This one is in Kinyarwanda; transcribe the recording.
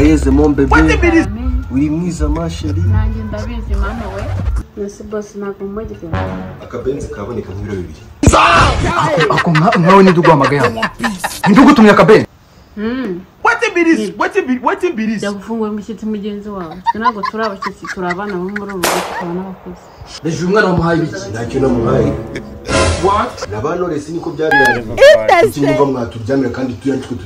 joyeuse mon bebe uri mwiza masheri nanjye ndabizi mama we. Mbese bose ntabwo mumugeze akabenzi kaboneka nk'ibiro bibiri ako nkawe ninde uguhamagaye hano ninde ugutumye akabeni hmm. wetin jya gufungura umushyitsi mugenzi wawe. Twe ntabwo turi abashyitsi turi abana bo muri uru rugo tukaba n'abakozi reje uyu mwana wamuhaye ibiki? Ntacyo namuhaye. Na ba noresi niko byari iki mwumva mwaturyamira kandi tuyari twe